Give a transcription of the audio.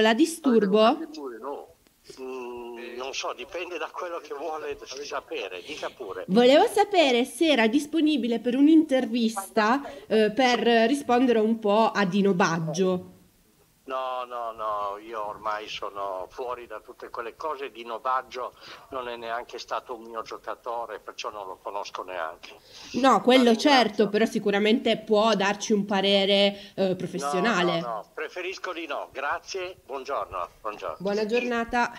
La disturbo? No. Mm, non so, dipende da quello che vuole sapere, dica pure. Volevo sapere se era disponibile per un'intervista eh, per rispondere un po' a Dino Baggio. No, no, no, io ormai sono fuori da tutte quelle cose. Dino Baggio non è neanche stato un mio giocatore, perciò non lo conosco neanche. No, quello certo, però sicuramente può darci un parere eh, professionale. No, no, no, preferisco di no. Grazie, buongiorno. buongiorno. Buona giornata.